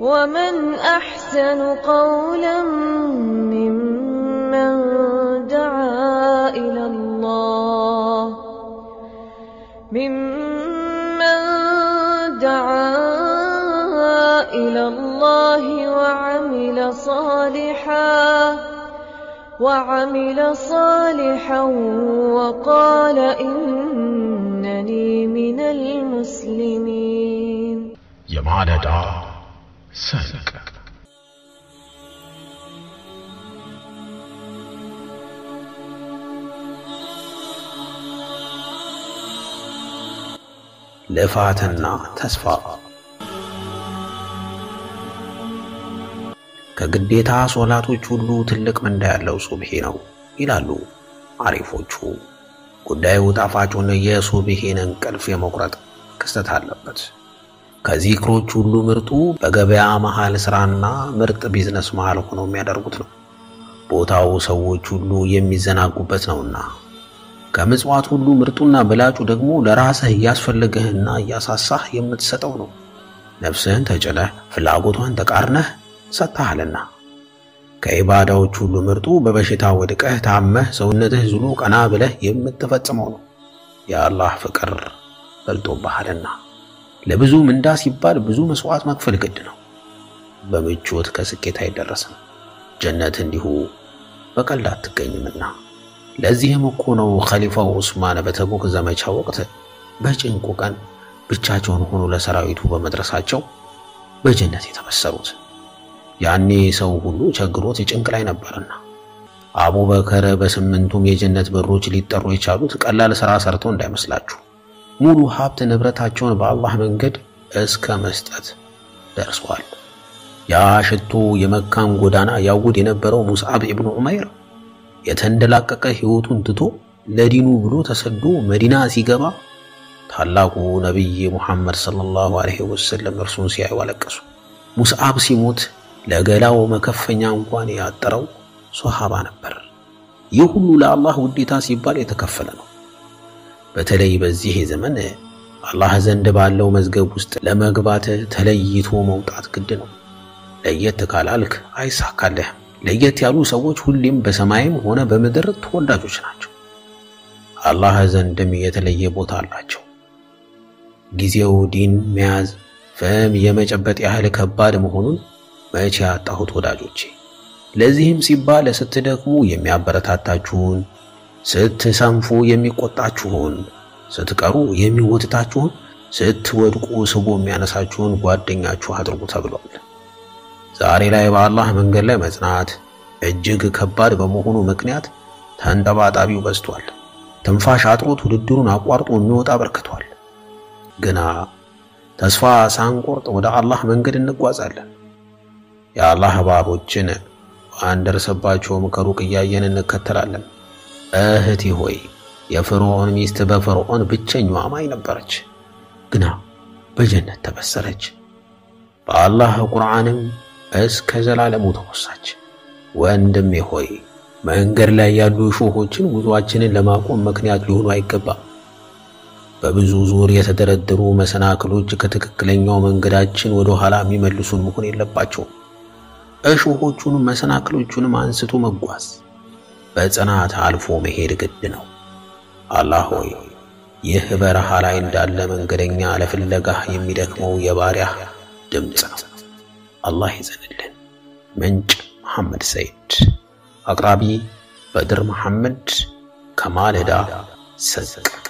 ومن أحسن قولا ممن دعا إلى الله. ممن دعا إلى الله وعمل صالحا وعمل صالحا وقال إنني من المسلمين. يا معنى دعاء ሰንቅ ልፋትና ተስፋ ከግዴታ ሶላቶች ሁሉ ትልቅ ምንዳ ያለው ሱብሂ ነው ይላሉ አሪፎቹ። ጉዳዩ ጣፋጩን የሱብሂን እንቅልፍ የመቁረጥ ክስተት አለበት። ከዚክሮች ሁሉ ምርጡ በገበያ መሃል ስራና ምርጥ ቢዝነስ መሃል ሆኖ የሚያደርጉት ነው። ቦታው ሰዎች ሁሉ የሚዘናጉበት ነውና ከምጽዋት ሁሉ ምርጡና በላጩ ደግሞ ለራስህ እያስፈለገህና እያሳሳህ የምትሰጠው ነው። ነፍስህን ተጭነህ ፍላጎቷን ተቃርነህ ሰጥተሃልና። ከኢባዳዎች ሁሉ ምርጡ በበሽታ ወድቀህ ታመህ ሰውነትህ ዝሎ ቀና ብለህ የምትፈጽመው ነው። የአላህ ፍቅር በልጦብሃልና ለብዙ ምንዳ ሲባል ብዙ መስዋዕት መክፈል ግድ ነው። በምቾት ከስኬት አይደረስም። ጀነት እንዲሁ በቀልድ አትገኝምና። ለዚህም እኮ ነው ኸሊፋው ዑስማን በተቡክ ዘመቻ ወቅት በጭንቁ ቀን ብቻቸውን ሆኖ ለሰራዊቱ በመድረሳቸው በጀነት የተበሰሩት። ያኔ ሰው ሁሉ ቸግሮት ጭንቅ ላይ ነበርና አቡበከር በስምንቱም የጀነት በሮች ሊጠሩ የቻሉት ቀላል ሥራ ሰርተው እንዳይመስላችሁ ሙሉ ሀብት ንብረታቸውን በአላህ መንገድ እስከ መስጠት ደርሰዋል። ያ ሽቶ የመካን ጎዳና ያውድ የነበረው ሙስዓብ ኢብኑ ዑመይር የተንደላቀቀ ሕይወቱን ትቶ ለዲኑ ብሎ ተሰዶ መዲና ሲገባ ታላቁ ነቢይ ሙሐመድ ሰለላሁ ዐለይሂ ወሰለም እርሱን ሲያዩ አለቀሱ። ሙስዓብ ሲሞት ለገላው መከፈኛ እንኳን ያጠረው ሶሃባ ነበር። ይህ ሁሉ ለአላህ ውዴታ ሲባል የተከፈለ ነው። በተለይ በዚህ ዘመን አላህ ዘንድ ባለው መዝገብ ውስጥ ለመግባት ተለይቶ መውጣት ግድ ነው። ለየት ካላልክ አይሳካልህም። ለየት ያሉ ሰዎች ሁሌም በሰማይም ሆነ በምድር ተወዳጆች ናቸው። አላህ ዘንድም የተለየ ቦታ አላቸው። ጊዜው ዲን መያዝ ፍም የመጨበጥ ያህል ከባድ መሆኑን መቼ ያጣሁት ወዳጆቼ። ለዚህም ሲባል ስትደክሙ የሚያበረታታችሁን ስትሰንፉ የሚቆጣችሁን፣ ስትቀሩ የሚወትታችሁን፣ ስትወድቁ ስቦ የሚያነሳችሁን ጓደኛችሁ አድርጉ ተብሏል። ዛሬ ላይ በአላህ መንገድ ላይ መጽናት እጅግ ከባድ በመሆኑ ምክንያት ተንጠባጣቢው በዝቷል። ትንፋሽ አጥሮት ውድድሩን አቋርጦ የሚወጣ በርክቷል። ግና ተስፋ ሳንቆርጥ ወደ አላህ መንገድ እንጓዛለን። የአላህ ባሮችን አንደርስባቸውም ከሩቅ እያየን እንከተላለን። እህቴ ሆይ የፍርዖን ሚስት በፍርዖን ብቸኛዋ አማኝ ነበረች፣ ግና በጀነት ተበሰረች። በአላህ ቁርአንም እስከ ዘላለሙ ተወሳች። ወንድሜ ሆይ መንገድ ላይ ያሉ ሾሆችን ጉዞአችንን ለማቆም ምክንያት ሊሆኑ አይገባም። በብዙ ዙር የተደረደሩ መሰናክሎች ከትክክለኛው መንገዳችን ወደ ኋላ የሚመልሱን መሆን የለባቸውም። እሾሆቹንም መሰናክሎቹንም አንስቶ መጓዝ በጽናት አልፎ መሄድ ግድ ነው። አላህ ሆይ ይህ በረሃ ላይ እንዳለ መንገደኛ ለፍለጋህ የሚደክመው የባሪያህ ድምፅ ነው። አላህ ይዘንልን። ምንጭ መሐመድ ሰይድ፣ አቅራቢ በድር መሐመድ ከማለዳ ሰንቅ